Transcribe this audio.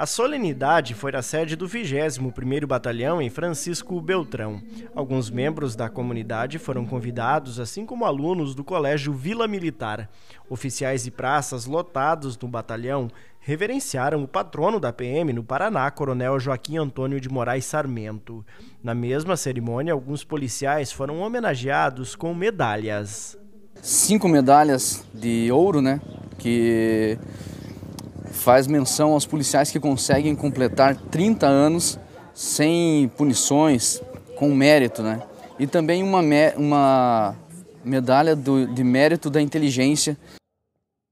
A solenidade foi na sede do 21º Batalhão em Francisco Beltrão. Alguns membros da comunidade foram convidados, assim como alunos do Colégio Vila Militar. Oficiais e praças lotados no batalhão reverenciaram o patrono da PM no Paraná, Coronel Joaquim Antônio de Moraes Sarmento. Na mesma cerimônia, alguns policiais foram homenageados com medalhas. Cinco medalhas de ouro, né? Que faz menção aos policiais que conseguem completar 30 anos sem punições, com mérito, né? E também uma, uma medalha do, de mérito da inteligência